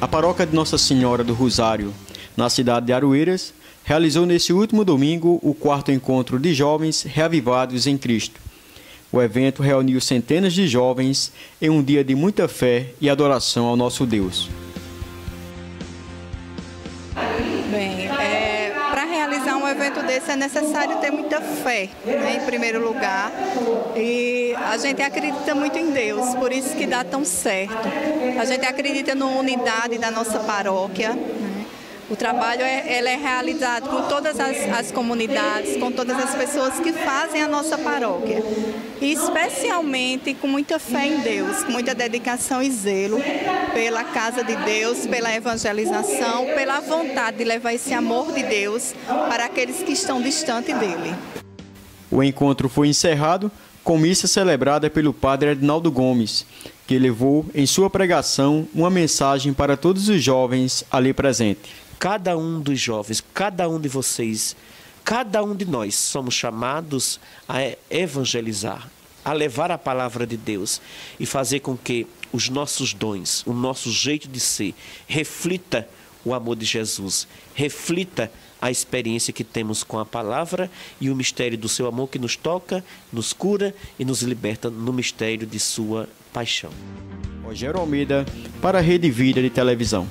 A paróquia de Nossa Senhora do Rosário, na cidade de Aroeiras, realizou nesse último domingo o quarto encontro de jovens reavivados em Cristo. O evento reuniu centenas de jovens em um dia de muita fé e adoração ao nosso Deus. Bem, é, realizar um evento desse é necessário ter muita fé, né, em primeiro lugar. E a gente acredita muito em Deus, por isso que dá tão certo. A gente acredita na unidade da nossa paróquia. O trabalho é, ele é realizado com todas as, as, comunidades, com todas as pessoas que fazem a nossa paróquia. E especialmente com muita fé em Deus, com muita dedicação e zelo pela casa de Deus, pela evangelização, pela vontade de levar esse amor de Deus para aqueles que estão distantes dele. O encontro foi encerrado com missa celebrada pelo padre Edinaldo Gomes, que levou em sua pregação uma mensagem para todos os jovens ali presentes. Cada um dos jovens, cada um de vocês, cada um de nós somos chamados a evangelizar, a levar a palavra de Deus e fazer com que os nossos dons, o nosso jeito de ser, reflita o amor de Jesus, reflita a experiência que temos com a palavra e o mistério do seu amor que nos toca, nos cura e nos liberta no mistério de sua paixão. Rogério Almeida, para a Rede Vida de Televisão.